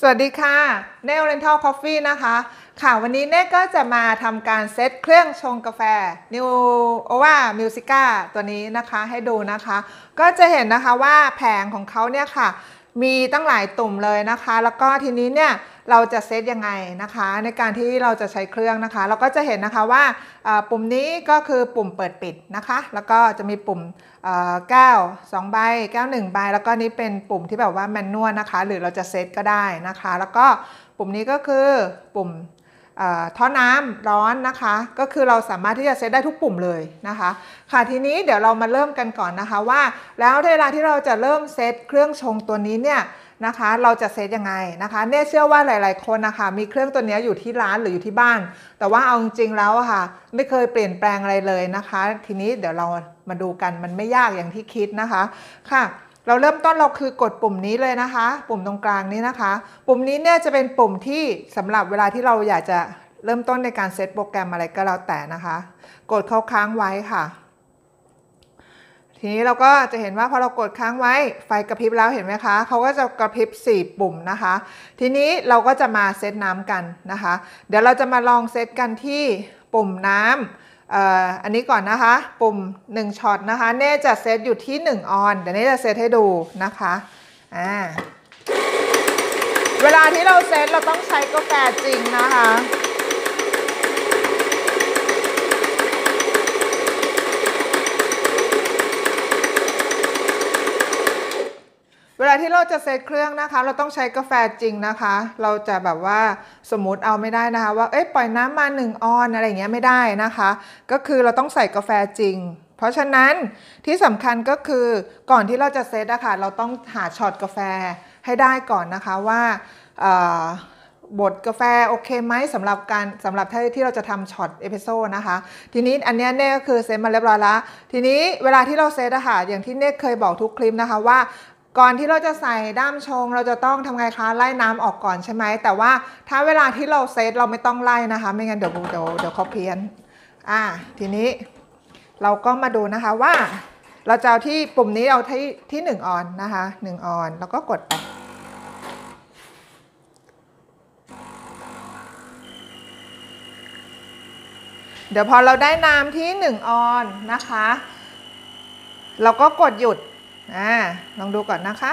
สวัสดีค่ะเนลเรนทัลคอฟฟี่นะคะ ค่ะวันนี้เน่ก็จะมาทำการเซตเครื่องชงกาแฟ New o v a Musica ตัวนี้นะคะให้ดูนะคะ ก็จะเห็นนะคะว่าแผงของเขาเนี่ยค่ะ มีตั้งหลายตุ่มเลยนะคะ แล้วก็ทีนี้เนี่ยเราจะเซตยังไงนะคะ ในการที่เราจะใช้เครื่องนะคะ เราก็จะเห็นนะคะว่าปุ่มนี้ก็คือปุ่มเปิดปิดนะคะ แล้วก็จะมีปุ่มแก้ว2ใบแก้ว1ใบแล้วก็นี้เป็นปุ่มที่แบบว่าแมนนวลนะคะ หรือเราจะเซตก็ได้นะคะ แล้วก็ปุ่มนี้ก็คือปุ่ม ท่อน้ำร้อนนะคะ ก็คือเราสามารถที่จะเซตได้ทุกปุ่มเลยนะคะ ค่ะทีนี้เดี๋ยวเรามาเริ่มกันก่อนนะคะว่า แล้วเวลาที่เราจะเริ่มเซตเครื่องชงตัวนี้เนี่ยนะคะเราจะเซตยังไงนะคะเน่เชื่อว่าหลาย ๆ คนนะคะมีเครื่องตัวนี้อยู่ที่ร้านหรืออยู่ที่บ้าน แต่ว่าเอาจริงๆแล้วค่ะ ไม่เคยเปลี่ยนแปลงอะไรเลยนะคะ ทีนี้เดี๋ยวเรามาดูกันมันไม่ยากอย่างที่คิดนะคะค่ะ เราเริ่มต้นเราคือกดปุ่มนี้เลยนะคะ ปุ่มตรงกลางนี้นะคะ ปุ่มนี้เนี่ยจะเป็นปุ่มที่สำหรับเวลาที่เราอยากจะเริ่มต้นในการเซตโปรแกรมอะไรก็แล้วแต่นะคะ กดเข้าค้างไว้ค่ะ ทีนี้เราก็จะเห็นว่าพอเรากดค้างไว้ไฟกระพริบแล้วเห็นไหมคะเขาก็จะกระพริบ 4 ปุ่มนะคะ ทีนี้เราก็จะมาเซตน้ำกันนะคะ เดี๋ยวเราจะมาลองเซตกันที่ปุ่มน้ำ อันนี้ก่อนนะคะ ปุ่ม 1ช็อตนะคะ เน่จะเซตอยู่ที่ 1 ออน เดี๋ยวเน่จะเซตให้ดูนะคะอ่าเวลาที่เราเซตเราต้องใช้กาแฟจริงนะคะ เวลาที่เราจะเซตเครื่องนะคะ เราต้องใช้กาแฟจริงนะคะ เราจะแบบว่าสมมติเอาไม่ได้นะคะ ว่าเอ้ยปล่อยน้ำมา1ออนซ์อะไรอย่างเงี้ยไม่ได้นะคะ ก็คือเราต้องใส่กาแฟจริง เพราะฉะนั้นที่สำคัญก็คือก่อนที่เราจะเซตอะค่ะเราต้องหาช็อตกาแฟให้ได้ก่อนนะคะว่าบดกาแฟโอเคไหมสำหรับการสำหรับที่เราจะทำช็อตเอสเปรสโซนะคะ ทีนี้อันนี้เนี่ยก็คือเซตมาเรียบร้อยแล้วทีนี้เวลาที่เราเซตอะค่ะอย่างที่เน่เคยบอกทุกคลิปนะคะว่า ก่อนที่เราจะใส่ด้ามชง เราจะต้องทำไงคะไล่น้ำออกก่อนใช่ไหมแต่ว่าถ้าเวลาที่เราเซตเราไม่ต้องไล่นะคะ ไม่งั้นเดี๋ยวเดี๋ยวเดี๋ยวเขาเพี้ยนอ่าทีนี้เราก็มาดูนะคะว่า เราจะเอาที่ปุ่มนี้เอาที่ที่ 1 ออนนะคะ1ออนแล้วก็กดไปเดี๋ยวพอเราได้น้ำที่ 1 ออนนะคะ เราก็กดหยุด อ่าลองดูก่อนนะคะ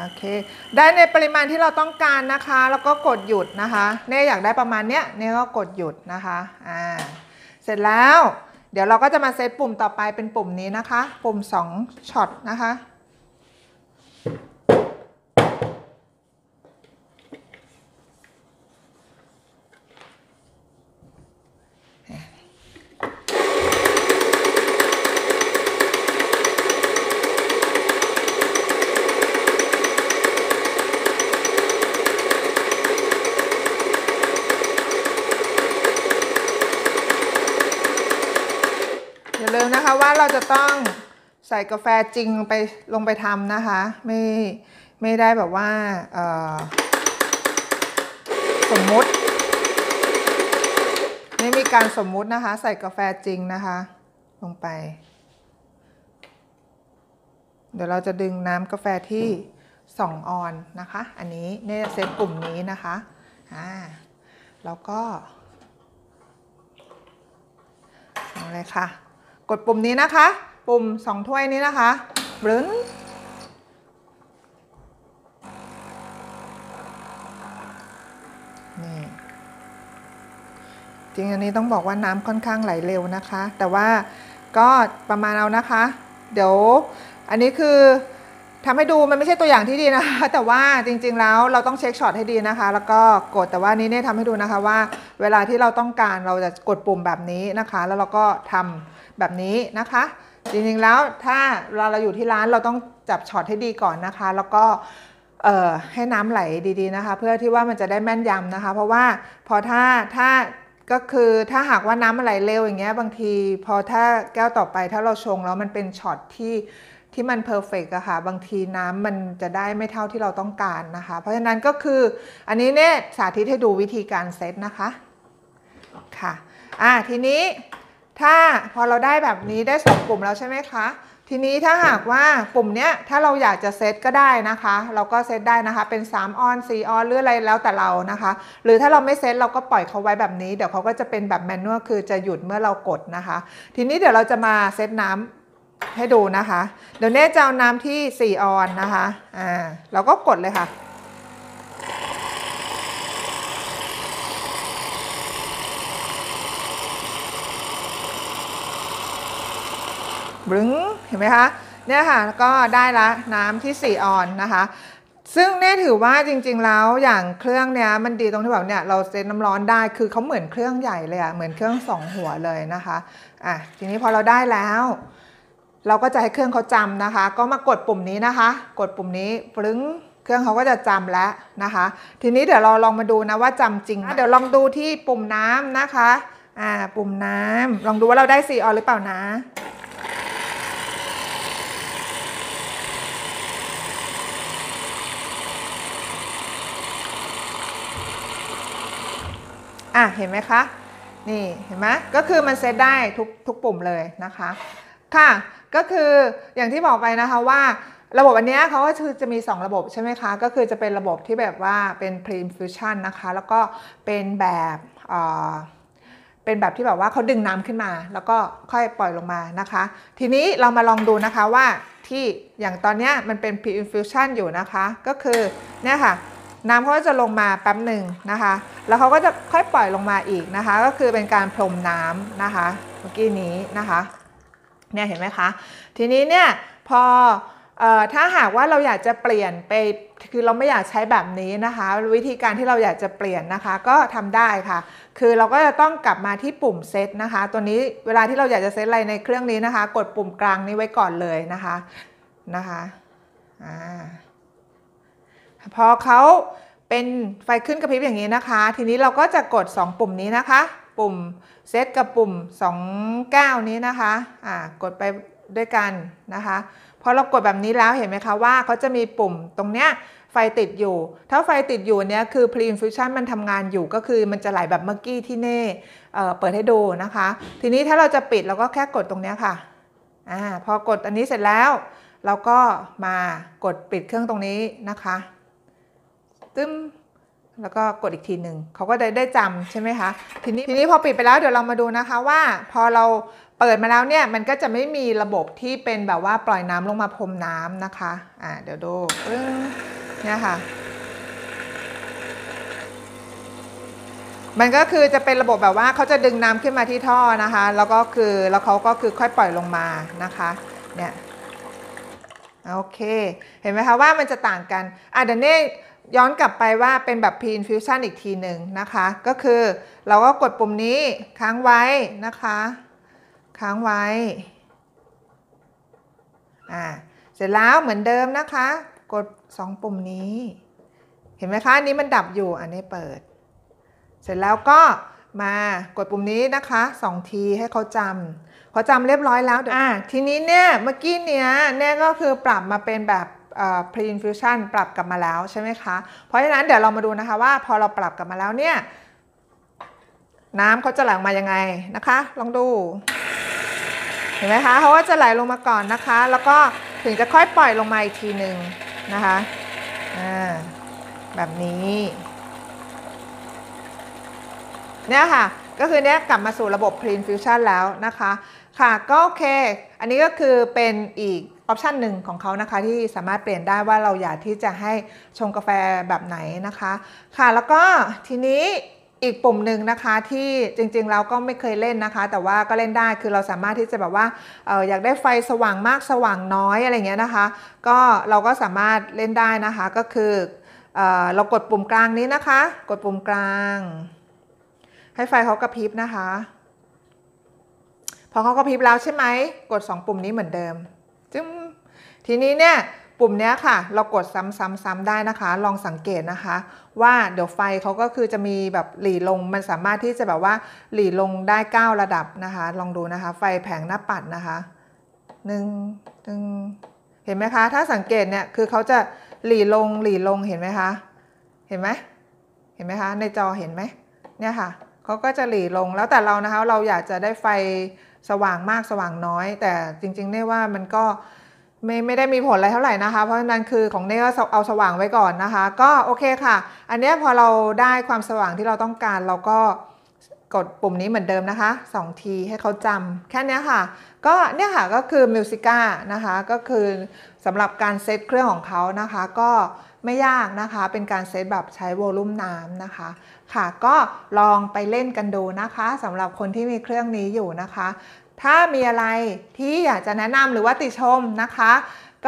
โอเค ได้ในปริมาณที่เราต้องการนะคะ แล้วก็กดหยุดนะคะเนี่ยอยากได้ประมาณเนี้ยเนี่ยก็กดหยุดนะคะอ่าเสร็จแล้ว เดี๋ยวเราก็จะมาเซตปุ่มต่อไปเป็นปุ่มนี้นะคะ ปุ่ม 2ช็อตนะคะ อย่าลืมนะคะว่าเราจะต้องใส่กาแฟจริงไปลงไปทำนะคะ ไม่ไม่ได้แบบว่าสมมุติ ไม่มีการสมมุตินะคะ ใส่กาแฟจริงนะคะ ลงไป เดี๋ยวเราจะดึงน้ำกาแฟที่2ออนนะคะ อันนี้เนี่ยเซตปุ่มนี้นะคะอ่าแล้วก็เอาเลยค่ะ กดปุ่มนี้นะคะ ปุ่ม 2 ถ้วยนี้นะคะบลึ้นนี่จริงอันนี้ต้องบอกว่าน้ำค่อนข้างไหลเร็วนะคะ แต่ว่าก็ประมาณเอานะคะ เดี๋ยวอันนี้คือทำให้ดูมันไม่ใช่ตัวอย่างที่ดีนะคะ แต่ว่าจริง ๆ แล้วเราต้องเช็คช็อตให้ดีนะคะ แล้วก็กดแต่ว่านี้เนี่ยทำให้ดูนะคะว่า เวลาที่เราต้องการเราจะกดปุ่มแบบนี้นะคะ แล้วเราก็ทำแบบนี้นะคะ จริงๆแล้วถ้าเราเราอยู่ที่ร้านเราต้องจับช็อตให้ดีก่อนนะคะ แล้วก็ให้น้ำไหลดีๆนะคะ เพื่อที่ว่ามันจะได้แม่นยำนะคะ เพราะว่าพอถ้าถ้าก็คือถ้าหากว่าน้ำมันไหลเร็วอย่างเงี้ยบางที พอถ้าแก้วต่อไปถ้าเราชงแล้วมันเป็นช็อตที่ ที่มันเพอร์เฟกอะค่ะ บางทีน้ำมันจะได้ไม่เท่าที่เราต้องการนะคะ เพราะฉะนั้นก็คืออันนี้เนี่ยสาธิตให้ดูวิธีการเซตนะคะ ค่ะ อ่าทีนี้ถ้าพอเราได้แบบนี้ได้สองปุ่มแล้วใช่ไหมคะ ทีนี้ถ้าหากว่าปุ่มเนี้ยถ้าเราอยากจะเซตก็ได้นะคะ เราก็เซตได้นะคะ เป็น 3 ออน 4 ออนหรืออะไรแล้วแต่เรานะคะ หรือถ้าเราไม่เซตเราก็ปล่อยเขาไว้แบบนี้ เดี๋ยวเขาก็จะเป็นแบบแมนนวลคือจะหยุดเมื่อเรากดนะคะ ทีนี้เดี๋ยวเราจะมาเซตน้ำ ให้ดูนะคะ เดี๋ยวเน่จะเอาน้ำที่ 4 ออนนะคะ อ่าเราก็กดเลยค่ะ บึ้งเห็นไหมคะ เนี่ยค่ะก็ได้ละน้ำที่ 4 ออนนะคะซึ่งเน่ถือว่าจริง ๆ แล้วอย่างเครื่องเนี้ยมันดีตรงที่แบบเนี่ยเราเซตน้ำร้อนได้คือเขาเหมือนเครื่องใหญ่เลยอะเหมือนเครื่องสองหัวเลยนะคะอะทีนี้พอเราได้แล้ว เราก็จะให้เครื่องเขาจำนะคะ ก็มากดปุ่มนี้นะคะ กดปุ่มนี้ปึ้งเครื่องเขาก็จะจำแล้วนะคะ ทีนี้เดี๋ยวเราลองมาดูนะว่าจำจริง เดี๋ยวลองดูที่ปุ่มน้ำนะคะอ่าปุ่มน้ำลองดูว่าเราได้4ออนหรือเปล่านะอะเห็นไหมคะ นี่เห็นไหมก็คือมันเซตได้ทุกทุกปุ่มเลยนะคะ ค่ะ ก็คืออย่างที่บอกไปนะคะว่าระบบอันนี้เขาก็คือจะมี 2 ระบบใช่ไหมคะ ก็คือจะเป็นระบบที่แบบว่าเป็น pre infusion นะคะ แล้วก็เป็นแบบเป็นแบบที่แบบว่าเขาดึงน้ำขึ้นมา แล้วก็ค่อยปล่อยลงมานะคะ ทีนี้เรามาลองดูนะคะว่าที่อย่างตอนนี้มันเป็น pre infusion อยู่นะคะ ก็คือเนี่ยค่ะน้ำเขาก็จะลงมาแป๊บหนึ่งนะคะ แล้วเขาก็จะค่อยปล่อยลงมาอีกนะคะ ก็คือเป็นการพรมน้ำนะคะ เมื่อกี้นี้นะคะ เนี่ยเห็นไหมคะ ทีนี้เนี่ยพออถ้าหากว่าเราอยากจะเปลี่ยนไปคือเราไม่อยากใช้แบบนี้นะคะ วิธีการที่เราอยากจะเปลี่ยนนะคะ ก็ทำได้ค่ะ คือเราก็จะต้องกลับมาที่ปุ่มเซตนะคะ ตัวนี้เวลาที่เราอยากจะเซตอะไรในเครื่องนี้นะคะ กดปุ่มกลางนี้ไว้ก่อนเลยนะคะนะคะอ่าพอเขาเป็นไฟขึ้นกระพริบอย่างนี้นะคะ ทีนี้เราก็จะกด 2 ปุ่มนี้นะคะ ปุ่มเซตกับปุ่ม2แก้วนี้นะคะอ่ากดไปด้วยกันนะคะพอเรากดแบบนี้แล้วเห็นไหมคะว่าเขาจะมีปุ่มตรงเนี้ยไฟติดอยู่ ถ้าไฟติดอยู่เนี้ยคือ pre infusion มันทำงานอยู่ก็คือมันจะไหลแบบเมื่อกี้ที่เน่เเปิดให้ดูนะคะ ทีนี้ถ้าเราจะปิดเราก็แค่กดตรงเนี้ยค่ะอ่าพอกดอันนี้เสร็จแล้ว เราก็มากดปิดเครื่องตรงนี้นะคะตึ้ม แล้วก็กดอีกทีหนึ่งเขาก็ได้ได้จำใช่ไหมคะทีนี้ทีนี้พอปิดไปแล้วเดี๋ยวเรามาดูนะคะว่า พอเราเปิดมาแล้วเนี่ยมันก็จะไม่มีระบบที่เป็นแบบว่าปล่อยน้ำลงมาพรมน้ำนะคะอ่าเดี๋ยวดูเนี่ยค่ะ มันก็คือจะเป็นระบบแบบว่าเขาจะดึงน้ำขึ้นมาที่ท่อนะคะ แล้วก็คือแล้วเขาก็คือค่อยปล่อยลงมานะคะเนี่ยโอเค เห็นไหมคะว่ามันจะต่างกันอะเดี๋ยวนี้ ย้อนกลับไปว่าเป็นแบบ pre infusion อีกทีหนึ่งนะคะ ก็คือเราก็กดปุ่มนี้ค้างไว้นะคะ ค้างไว้อ่าเสร็จแล้วเหมือนเดิมนะคะ กด 2 ปุ่มนี้ เห็นไหมคะอันนี้มันดับอยู่อันนี้เปิด เสร็จแล้วก็มากดปุ่มนี้นะคะ2ทีให้เขาจำพอจำเรียบร้อยแล้วอ่าทีนี้เนี่ยเมื่อกี้เนี้ยแน่ก็คือปรับมาเป็นแบบ pre infusion ปรับกลับมาแล้วใช่ไหมคะ เพราะฉะนั้นเดี๋ยวเรามาดูนะคะว่าพอเราปรับกลับมาแล้วเนี่ย น้ำเขาจะไหลมายังไงนะคะ ลองดู เห็นไหมคะเขาก็จะไหลลงมาก่อนนะคะ แล้วก็ถึงจะค่อยปล่อยลงมาอีกทีหนึ่งนะคะแบบนี้เนี่ยค่ะ ก็คือเนี้ยกลับมาสู่ระบบ pre infusion แล้วนะคะ ค่ะก็โอเค อันนี้ก็คือเป็นอีกออปชันหนึ่งของเขานะคะที่สามารถเปลี่ยนได้ว่าเราอยากที่จะให้ชงกาแฟแบบไหนนะคะ ค่ะแล้วก็ทีนี้อีกปุ่มหนึ่งนะคะที่จริงๆเราก็ไม่เคยเล่นนะคะ แต่ว่าก็เล่นได้คือเราสามารถที่จะแบบว่าอออยากได้ไฟสว่างมากสว่างน้อยอะไรเงี้ยนะคะ ก็เราก็สามารถเล่นได้นะคะก็คือเออเรากดปุ่มกลางนี้นะคะ กดปุ่มกลาง ให้ไฟเขากระพริบนะคะ พอเขากระพริบแล้วใช่ไหม กด 2 ปุ่มนี้เหมือนเดิมจึ๊มทีนี้เนี่ยปุ่มนี้ค่ะ เรากดซ้ำๆๆได้นะคะ ลองสังเกตนะคะ ว่าเดี๋ยวไฟเขาก็คือจะมีแบบหลีลงมันสามารถที่จะแบบว่าหลีลงได้ 9 ระดับนะคะ ลองดูนะคะ ไฟแผงหน้าปัดนะคะหนึ่งหนึ่งเห็นไหมคะ ถ้าสังเกตเนี่ยคือเขาจะหลีลงหลีลงเห็นไหมคะ เห็นไหมเห็นไหมคะ ในจอเห็นไหมเนี่ยค่ะ เขาก็จะหลีลงแล้วแต่เรานะคะเราอยากจะได้ไฟสว่างมากสว่างน้อย แต่จริงๆเน่ว่ามันก็ไม่ไม่ได้มีผลอะไรเท่าไหร่นะคะ เพราะฉะนั้นคือของเน่ก็เอาสว่างไว้ก่อนนะคะ ก็โอเคค่ะ อันเนี้ยพอเราได้ความสว่างที่เราต้องการเราก็กดปุ่มนี้เหมือนเดิมนะคะ2ทีให้เขาจำแค่นี้ค่ะ ก็เนี่ยค่ะก็คือมิวสิก้านะคะ ก็คือสำหรับการเซตเครื่องของเขานะคะ ก็ ไม่ยากนะคะ เป็นการเซตแบบใช้โวลูมน้ำนะคะ ค่ะก็ลองไปเล่นกันดูนะคะสำหรับคนที่มีเครื่องนี้อยู่นะคะ ถ้ามีอะไรที่อยากจะแนะนำหรือว่าติชมนะคะ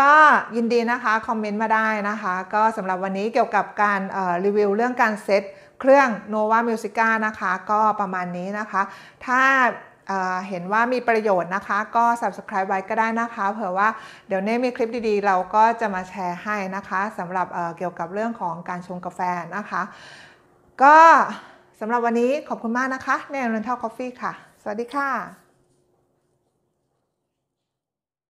ก็ยินดีนะคะคอมเมนต์มาได้นะคะ ก็สำหรับวันนี้เกี่ยวกับการรีวิวเรื่องการเซตเครื่อง Nova Musica นะคะ ก็ประมาณนี้นะคะ ถ้า เห็นว่ามีประโยชน์นะคะ ก็ subscribe ไว้ก็ได้นะคะ เผื่อว่าเดี๋ยวเน่มีคลิปดีๆ เราก็จะมาแชร์ให้นะคะสำหรับเกี่ยวกับเรื่องของการชงกาแฟนะคะ ก็สำหรับวันนี้ขอบคุณมากนะคะเน Oriental Coffee ค่ะ สวัสดีค่ะ